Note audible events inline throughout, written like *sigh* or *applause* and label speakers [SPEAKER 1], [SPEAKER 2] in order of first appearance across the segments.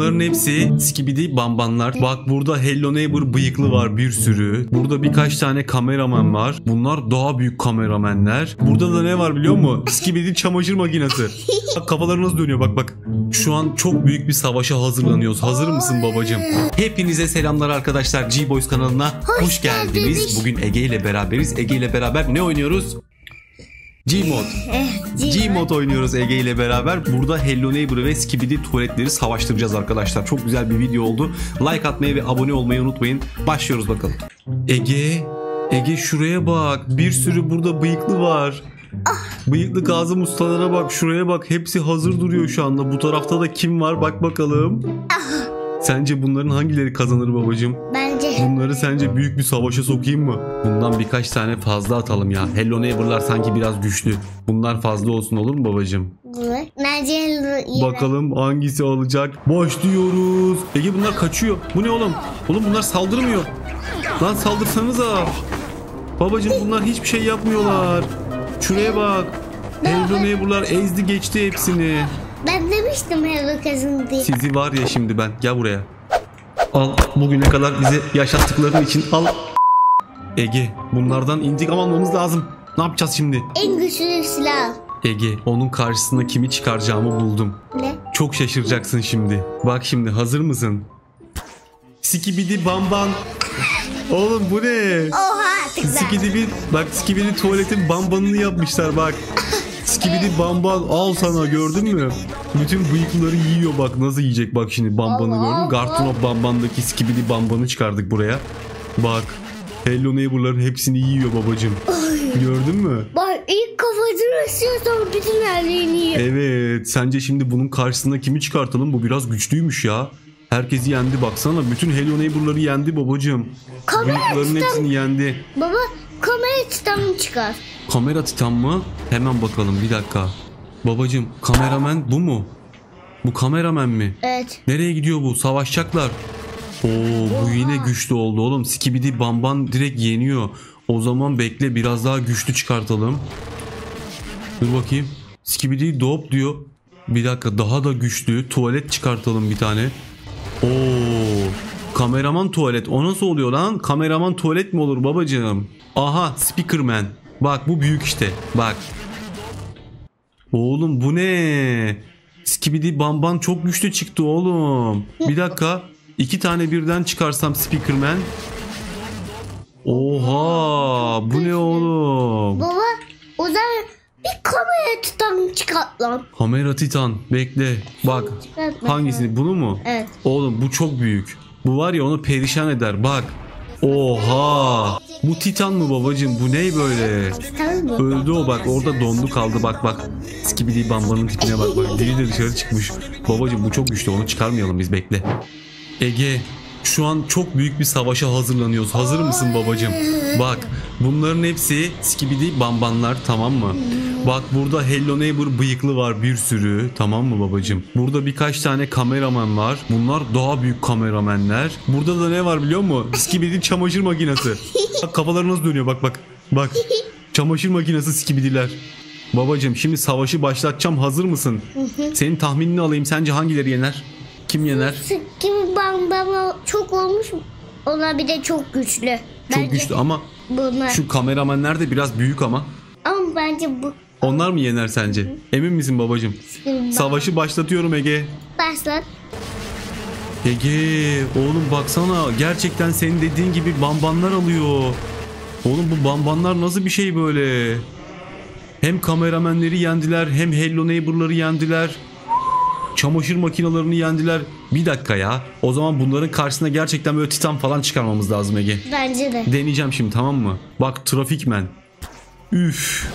[SPEAKER 1] bunların hepsi skibidi bambanlar. Bak burada Hello Neighbor bıyıklı var bir sürü. Burada birkaç tane kameraman var. Bunlar daha büyük kameramenler. Burada da ne var biliyor musun? Skibidi çamaşır makinesi. *laughs* Bak kafaları nasıl dönüyor bak bak. Şu an çok büyük bir savaşa hazırlanıyoruz. Hazır mısın babacığım? Hepinize selamlar arkadaşlar. G-Boys kanalına hoş, geldiniz.
[SPEAKER 2] geldiniz.
[SPEAKER 1] Bugün Ege ile beraberiz. Ege ile beraber ne oynuyoruz? Gmod. Gmod oynuyoruz Ege ile beraber. Burada Hello Neighbor ve Skibidi tuvaletleri savaştıracağız arkadaşlar. Çok güzel bir video oldu. Like atmayı ve abone olmayı unutmayın. Başlıyoruz bakalım. Ege, Ege şuraya bak. Bir sürü burada bıyıklı var. Bıyıklı Kazım ustalara bak. Şuraya bak. Hepsi hazır duruyor şu anda. Bu tarafta da kim var? Bak bakalım. Sence bunların hangileri kazanır babacığım? Bunları sence büyük bir savaşa sokayım mı? Bundan birkaç tane fazla atalım ya. Hello Neighbor'lar sanki biraz güçlü. Bunlar fazla olsun olur mu babacığım?
[SPEAKER 2] bence iyi.
[SPEAKER 1] Bakalım hangisi alacak. Başlıyoruz. Ege bunlar kaçıyor. Bu ne oğlum? Oğlum bunlar saldırmıyor. Lan saldırsanıza. Babacığım bunlar hiçbir şey yapmıyorlar. Şuraya bak. Hello Neighbor'lar ezdi geçti hepsini.
[SPEAKER 2] Ben demiştim Hello Cousin diye.
[SPEAKER 1] Sizi var ya şimdi ben. Gel buraya. Al bugüne kadar bize yaşattıkların için al. Ege bunlardan intikam almamız lazım. Ne yapacağız şimdi?
[SPEAKER 2] En güçlü silah.
[SPEAKER 1] Ege onun karşısına kimi çıkaracağımı buldum.
[SPEAKER 2] Ne?
[SPEAKER 1] Çok şaşıracaksın şimdi. Bak şimdi hazır mısın? Skibidi bamban. Oğlum bu ne?
[SPEAKER 2] Oha artık ben.
[SPEAKER 1] Skibidi bak Skibidi tuvaletin bambanını yapmışlar bak. Skibidi bamban al sana gördün mü? Bütün bıyıkları yiyor bak nasıl yiyecek bak şimdi bambanı
[SPEAKER 2] Allah
[SPEAKER 1] gördün mü?
[SPEAKER 2] Allah.
[SPEAKER 1] Gartonop bambandaki Skibidi bambanı çıkardık buraya. Bak Hello Neighbor'ların hepsini yiyor babacım. Gördün mü?
[SPEAKER 2] Bak ilk kafasını ısıyor sonra bütün halini yiyor.
[SPEAKER 1] Evet sence şimdi bunun karşısına kimi çıkartalım? Bu biraz güçlüymüş ya. Herkesi yendi baksana. Bütün Hello Neighbor'ları yendi babacım.
[SPEAKER 2] Kamera
[SPEAKER 1] Bıyıkların
[SPEAKER 2] tutan-
[SPEAKER 1] hepsini yendi.
[SPEAKER 2] Baba kamera tutanı çıkar.
[SPEAKER 1] Kamera titan mı? Hemen bakalım bir dakika. Babacım kameraman bu mu? Bu kameraman mi?
[SPEAKER 2] Evet.
[SPEAKER 1] Nereye gidiyor bu? Savaşacaklar. Oo bu yine güçlü oldu oğlum. Skibidi Bamban direkt yeniyor. O zaman bekle biraz daha güçlü çıkartalım. Dur bakayım. Skibidi Dop diyor. Bir dakika daha da güçlü. Tuvalet çıkartalım bir tane. Oo kameraman tuvalet. O nasıl oluyor lan? Kameraman tuvalet mi olur babacığım? Aha Speakerman. Bak bu büyük işte. Bak. Oğlum bu ne? Skibidi Bamban çok güçlü çıktı oğlum. Bir dakika. iki tane birden çıkarsam Speakerman. Oha bu ne oğlum?
[SPEAKER 2] Baba o zaman bir kamera tutanı çıkart lan.
[SPEAKER 1] Kamera Titan bekle. Bak hangisini bunu mu?
[SPEAKER 2] Evet.
[SPEAKER 1] Oğlum bu çok büyük. Bu var ya onu perişan eder bak. Oha. Bu Titan mı babacım bu ne böyle? Öldü o bak orada dondu kaldı bak bak. Skibidi bambanın tipine bak bak. Dili de dışarı çıkmış. Babacım bu çok güçlü onu çıkarmayalım biz bekle. Ege şu an çok büyük bir savaşa hazırlanıyoruz. Hazır mısın babacım? Bak bunların hepsi Skibidi bambanlar tamam mı? Bak burada Hello Neighbor bıyıklı var bir sürü tamam mı babacım? Burada birkaç tane kameraman var. Bunlar daha büyük kameramenler. Burada da ne var biliyor musun? *laughs* Skibidi çamaşır makinesi. Bak kafaları nasıl dönüyor bak bak. Bak *laughs* çamaşır makinesi Skibidiler. Babacım şimdi savaşı başlatacağım hazır mısın? Senin tahminini alayım sence hangileri yener? Kim yener?
[SPEAKER 2] Kimi bambama çok olmuş mu? Onlar bir de çok güçlü.
[SPEAKER 1] Çok güçlü ama
[SPEAKER 2] Bunlar.
[SPEAKER 1] şu kameramanlar da biraz büyük ama.
[SPEAKER 2] Ama bence bu
[SPEAKER 1] Onlar mı yener sence? Emin misin babacım?
[SPEAKER 2] Şimdi
[SPEAKER 1] Savaşı başlatıyorum Ege.
[SPEAKER 2] başlat.
[SPEAKER 1] Ege oğlum baksana gerçekten senin dediğin gibi bambanlar alıyor. Oğlum bu bambanlar nasıl bir şey böyle? Hem kameramenleri yendiler hem Hello Neighbor'ları yendiler. Çamaşır makinelerini yendiler. Bir dakika ya. O zaman bunların karşısına gerçekten böyle titan falan çıkarmamız lazım Ege.
[SPEAKER 2] Bence de.
[SPEAKER 1] Deneyeceğim şimdi tamam mı? Bak Trafikmen. Üf.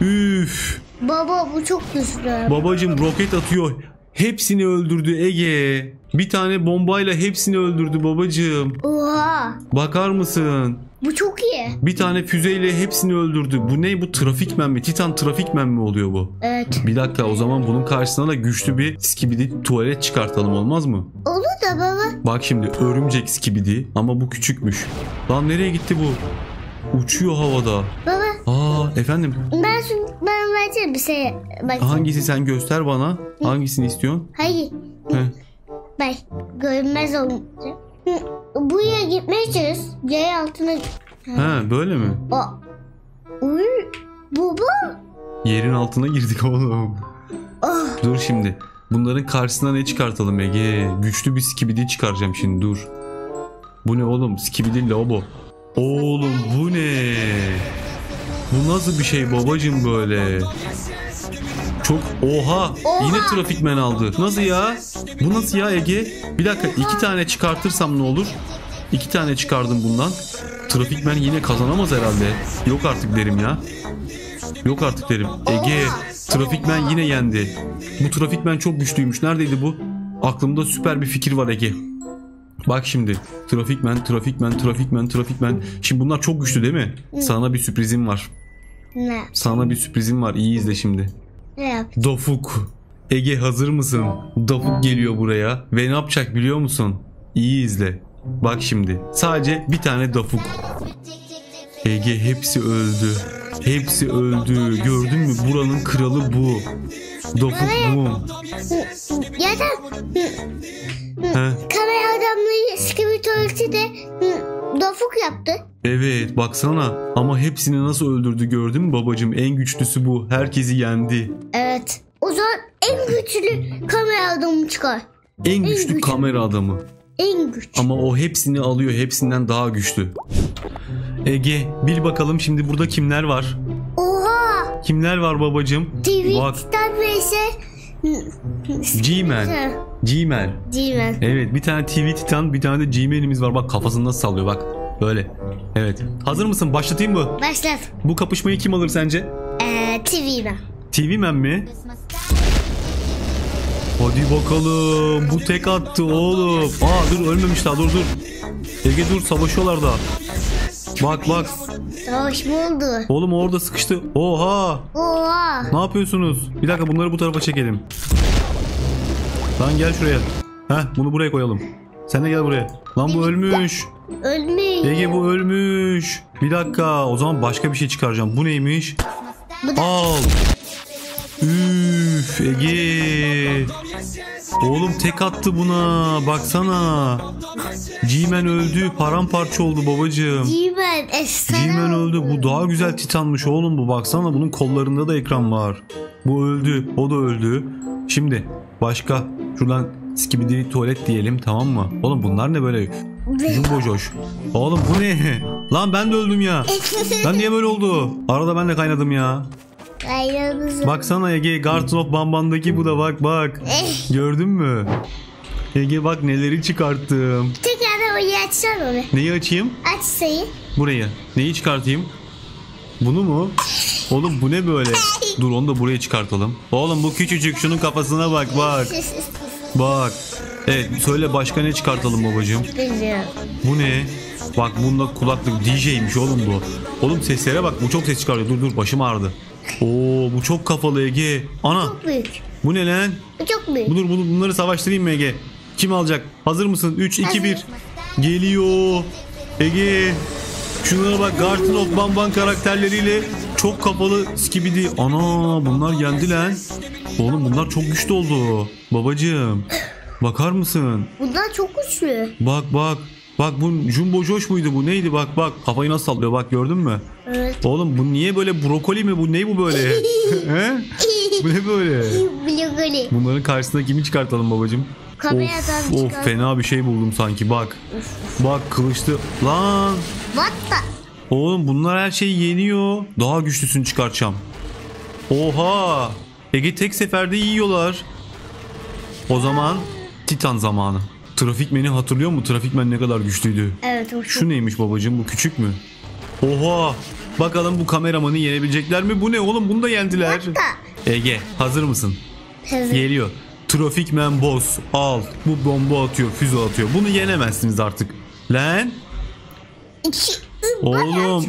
[SPEAKER 1] Üf.
[SPEAKER 2] Baba bu çok güçlü.
[SPEAKER 1] Babacım roket atıyor. Hepsini öldürdü Ege. Bir tane bombayla hepsini öldürdü babacım.
[SPEAKER 2] Oha.
[SPEAKER 1] Bakar mısın?
[SPEAKER 2] Bu çok iyi.
[SPEAKER 1] Bir tane füzeyle hepsini öldürdü. Bu ne bu trafikmen mi? Titan trafikmen mi oluyor bu?
[SPEAKER 2] Evet.
[SPEAKER 1] Bir dakika o zaman bunun karşısına da güçlü bir skibidi tuvalet çıkartalım olmaz mı?
[SPEAKER 2] Olur da baba.
[SPEAKER 1] Bak şimdi örümcek skibidi ama bu küçükmüş. Lan nereye gitti bu? Uçuyor havada.
[SPEAKER 2] Baba
[SPEAKER 1] Aa efendim
[SPEAKER 2] ben ben bir şey. Bak.
[SPEAKER 1] hangisi sen göster bana. Hangisini istiyorsun?
[SPEAKER 2] Hayır. Ben şey görünmez. Hı, Buraya gitmeyeceğiz. Yer altına...
[SPEAKER 1] Ha böyle mi?
[SPEAKER 2] O... Uy, baba.
[SPEAKER 1] Yerin altına girdik oğlum.
[SPEAKER 2] Oh,
[SPEAKER 1] Dur şimdi. Bunların karşısına ne çıkartalım Ege? Güçlü bir skibidi çıkaracağım şimdi dur. Bu ne oğlum? Skibidi lavabo. Oğlum bu ne? Bu nasıl bir şey babacım böyle? Çok oha,
[SPEAKER 2] Oha!
[SPEAKER 1] yine trafikmen aldı. Nasıl ya? Bu nasıl ya Ege? Bir dakika iki tane çıkartırsam ne olur? İki tane çıkardım bundan. Trafikmen yine kazanamaz herhalde. Yok artık derim ya. Yok artık derim. Ege, Trafikmen yine yendi. Bu Trafikmen çok güçlüymüş. Neredeydi bu? Aklımda süper bir fikir var Ege. Bak şimdi. Trafikmen, Trafikmen, Trafikmen, Trafikmen. Şimdi bunlar çok güçlü değil mi? Sana bir sürprizim var.
[SPEAKER 2] ne?
[SPEAKER 1] Sana bir sürprizim var. İyi izle şimdi.
[SPEAKER 2] Ne yap?
[SPEAKER 1] Dofuk. Ege hazır mısın? Dofuk geliyor buraya ve ne yapacak biliyor musun? İyi izle. Bak şimdi. Sadece bir tane Dofuk. Ege hepsi öldü. Hepsi öldü. Gördün mü? Buranın kralı bu. Dofuk bu.
[SPEAKER 2] Ya da
[SPEAKER 1] He?
[SPEAKER 2] kamera adamları eski tuvaleti de dofuk yaptı.
[SPEAKER 1] Evet baksana. Ama hepsini nasıl öldürdü gördün mü babacım? En güçlüsü bu. Herkesi yendi.
[SPEAKER 2] Evet. O zaman en güçlü kamera adamı çıkar.
[SPEAKER 1] En güçlü
[SPEAKER 2] güçlü.
[SPEAKER 1] kamera adamı.
[SPEAKER 2] En güç.
[SPEAKER 1] Ama o hepsini alıyor. Hepsinden daha güçlü. Ege bil bakalım şimdi burada kimler var?
[SPEAKER 2] Oha!
[SPEAKER 1] Kimler var babacım?
[SPEAKER 2] TV'den vs
[SPEAKER 1] G-Man. G-Man.
[SPEAKER 2] G-Man.
[SPEAKER 1] Evet bir tane TV Titan bir tane de G-Man'imiz var. Bak kafasını nasıl sallıyor bak. Böyle. Evet. Hazır mısın? Başlatayım mı?
[SPEAKER 2] Başlat.
[SPEAKER 1] Bu kapışmayı kim alır sence?
[SPEAKER 2] Ee, TV'den.
[SPEAKER 1] TV Man mi? Hadi bakalım. Bu tek attı oğlum. Aa dur ölmemiş daha dur dur. Ege dur savaşıyorlar da. Bak bak.
[SPEAKER 2] Savaş mı oldu?
[SPEAKER 1] Oğlum orada sıkıştı. Oha.
[SPEAKER 2] Oha!
[SPEAKER 1] Ne yapıyorsunuz? Bir dakika bunları bu tarafa çekelim. Lan gel şuraya. Heh bunu buraya koyalım. Sen de gel buraya. Lan bu ölmüş.
[SPEAKER 2] Ölmeyin.
[SPEAKER 1] Ege bu ölmüş. Bir dakika o zaman başka bir şey çıkaracağım. Bu neymiş?
[SPEAKER 2] Bu da
[SPEAKER 1] Al. Üf Ege. Oğlum tek attı buna. Baksana. G-Man öldü. Paramparça oldu babacığım.
[SPEAKER 2] G-Man. Efsane oldu.
[SPEAKER 1] öldü. Bu daha güzel titanmış oğlum bu. Baksana bunun kollarında da ekran var. Bu öldü. O da öldü. Şimdi başka. Şuradan skibidi tuvalet diyelim tamam mı? Oğlum bunlar ne böyle? Jumbo Josh. Oğlum bu ne? Lan ben de öldüm ya. Lan niye böyle oldu? Arada ben de kaynadım ya.
[SPEAKER 2] Ayağınızı.
[SPEAKER 1] Baksana Ege Garden of Bamban'daki bu da bak bak.
[SPEAKER 2] Eh,
[SPEAKER 1] Gördün mü? Ege bak neleri çıkarttım.
[SPEAKER 2] tekrardan orayı açsana onu.
[SPEAKER 1] Neyi açayım?
[SPEAKER 2] Aç sayı.
[SPEAKER 1] Burayı. Neyi çıkartayım? Bunu mu? Oğlum bu ne böyle? Dur onu da buraya çıkartalım. Oğlum bu küçücük şunun kafasına bak bak. Bak. Evet söyle başka ne çıkartalım babacığım? Bu ne? Bak bunda kulaklık DJ'miş oğlum bu. Oğlum seslere bak bu çok ses çıkarıyor. Dur dur başım ağrıdı. Oo bu çok kafalı Ege. Ana
[SPEAKER 2] Çok büyük.
[SPEAKER 1] bu ne lan?
[SPEAKER 2] Bu çok büyük.
[SPEAKER 1] Dur bunu, bunları savaştırayım mı Ege? Kim alacak? Hazır mısın? 3, 2, 1. Geliyor. Ege. Şunlara bak Garden of Bamban karakterleriyle çok kapalı skibidi. Ana bunlar yendi lan. Oğlum bunlar çok güçlü oldu. Babacığım. Bakar mısın?
[SPEAKER 2] Bunlar çok güçlü.
[SPEAKER 1] Bak bak. Bak bu Jumbo Josh muydu bu neydi bak bak kafayı nasıl sallıyor bak gördün mü?
[SPEAKER 2] Evet.
[SPEAKER 1] Oğlum bu niye böyle brokoli mi bu ne bu böyle? *laughs* He? Bu ne böyle?
[SPEAKER 2] Blogoli.
[SPEAKER 1] Bunların karşısına kimi çıkartalım babacığım?
[SPEAKER 2] Kameradan
[SPEAKER 1] of, of fena bir şey buldum sanki bak. Bak kılıçlı. Lan
[SPEAKER 2] What the?
[SPEAKER 1] oğlum bunlar her şeyi yeniyor. Daha güçlüsünü çıkartacağım. Oha. Ege tek seferde yiyorlar. O zaman Titan zamanı. Trafikmeni hatırlıyor mu? Trafikmen ne kadar güçlüydü.
[SPEAKER 2] Evet o çok.
[SPEAKER 1] Şu neymiş babacığım bu küçük mü? Oha. Bakalım bu kameramanı yenebilecekler mi? Bu ne oğlum bunu da yendiler. Ege hazır mısın?
[SPEAKER 2] Hazır.
[SPEAKER 1] Geliyor. Trafik Man Boss al. Bu bomba atıyor, füze atıyor. Bunu yenemezsiniz artık. Lan
[SPEAKER 2] İki.
[SPEAKER 1] Oğlum.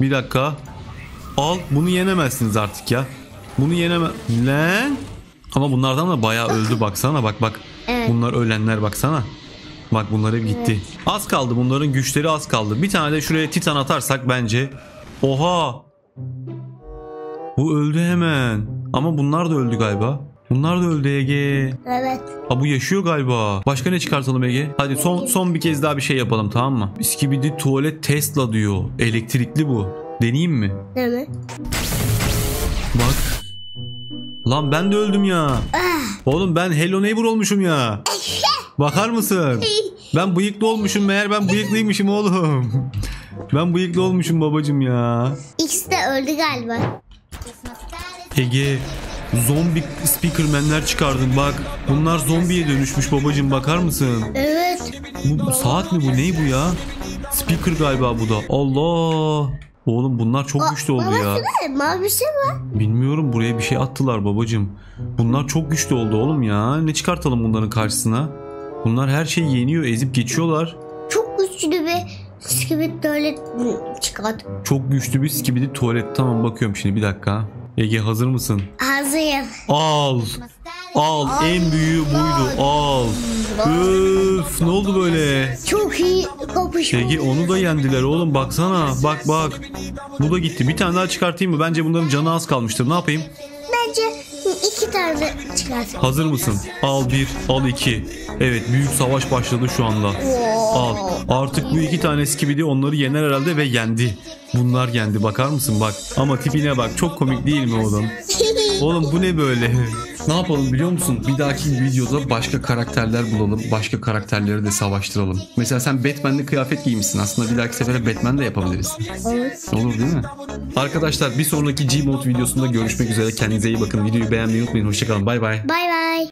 [SPEAKER 1] Bir dakika. Al bunu yenemezsiniz artık ya. Bunu yeneme... Lan. Ama bunlardan da bayağı öldü baksana bak bak.
[SPEAKER 2] Evet.
[SPEAKER 1] Bunlar ölenler baksana. Bak bunlar hep gitti. Az kaldı bunların güçleri az kaldı. Bir tane de şuraya titan atarsak bence. Oha. Bu öldü hemen. Ama bunlar da öldü galiba. Bunlar da öldü Ege.
[SPEAKER 2] Evet.
[SPEAKER 1] Ha bu yaşıyor galiba. Başka ne çıkartalım Ege? Hadi son son bir kez daha bir şey yapalım tamam mı? Skibidi tuvalet Tesla diyor. Elektrikli bu. Deneyeyim mi?
[SPEAKER 2] Mi?
[SPEAKER 1] Bak. Lan ben de öldüm ya. Oğlum ben Hello Neighbor olmuşum ya. Bakar mısın? Ben bıyıklı olmuşum meğer ben bıyıklıymışım oğlum. Ben bıyıklı olmuşum babacım ya.
[SPEAKER 2] İkisi de öldü galiba.
[SPEAKER 1] Ege zombi speakermenler çıkardın bak. Bunlar zombiye dönüşmüş babacım bakar mısın?
[SPEAKER 2] Evet.
[SPEAKER 1] Bu, bu saat mi bu ney bu ya? Speaker galiba bu da. Allah. Oğlum bunlar çok güçlü oldu ya.
[SPEAKER 2] Evet, mavisi var.
[SPEAKER 1] Bilmiyorum buraya bir şey attılar babacım. Bunlar çok güçlü oldu oğlum ya. Ne çıkartalım bunların karşısına? Bunlar her şeyi yeniyor, ezip geçiyorlar.
[SPEAKER 2] Çok güçlü bir skibit tuvalet çıkardı.
[SPEAKER 1] Çok güçlü bir skibidi tuvalet. Tamam bakıyorum şimdi bir dakika. Ege hazır mısın?
[SPEAKER 2] Hazırım.
[SPEAKER 1] Al. Al. En büyüğü buydu. Al. Üf, ne oldu böyle?
[SPEAKER 2] Çok iyi kapışma.
[SPEAKER 1] Ege onu da yendiler oğlum baksana. Bak bak. Bu da gitti. Bir tane daha çıkartayım mı? Bence bunların canı az kalmıştır. Ne yapayım?
[SPEAKER 2] Bence iki tane çıkart.
[SPEAKER 1] Hazır mısın? Al bir, al iki. Evet büyük savaş başladı şu anda. Al. Artık bu iki tane skibidi onları yener herhalde ve yendi. Bunlar yendi bakar mısın bak. Ama tipine bak çok komik değil mi oğlum? *laughs* Oğlum bu ne böyle? Ne yapalım biliyor musun? Bir dahaki videoda başka karakterler bulalım. Başka karakterleri de savaştıralım. Mesela sen Batman'li kıyafet giymişsin. Aslında bir dahaki sefere Batman de yapabiliriz.
[SPEAKER 2] Olur.
[SPEAKER 1] Olur değil mi? Arkadaşlar bir sonraki Gmod videosunda görüşmek üzere. Kendinize iyi bakın. Videoyu beğenmeyi unutmayın. Hoşçakalın. Bay bay.
[SPEAKER 2] Bay bay.